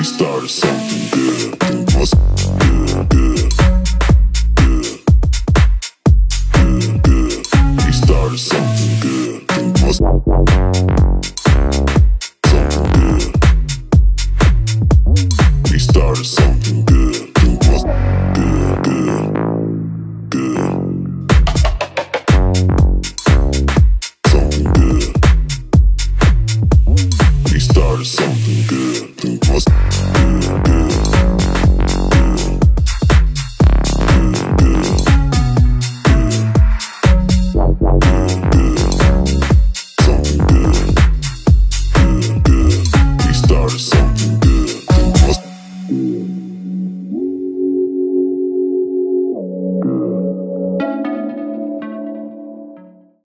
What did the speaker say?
We started something good. Think good, good. Good. We started something good. Something good. We started something good. Was something good. Trust good. good.